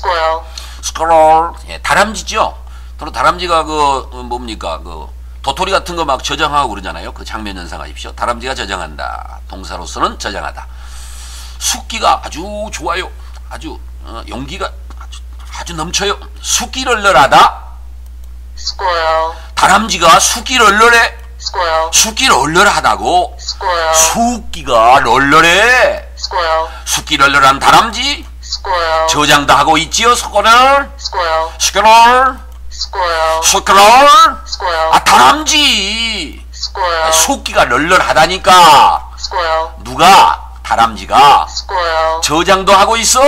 squirrel, 스크롤 예, 다람쥐죠. 바로 다람쥐가 그 어, 뭡니까 그 도토리 같은 거 막 저장하고 그러잖아요. 그 장면 연상하십시오. 다람쥐가 저장한다. 동사로서는 저장하다. 숙기가 아주 좋아요. 아주 어, 용기가 아주, 아주 넘쳐요. 숙기를 널하다. squirrel, 다람쥐가 숙기를 널해. squirrel, 숙기를 널널하다고. squirrel, 숙기가 널널해. squirrel, 숙기 널널한 다람쥐 저장도 하고 있지요. squirrel, 스크롤 squirrel, 아 다람쥐 속기가 널널하다니까 누가 다람쥐가 저장도 하고 있어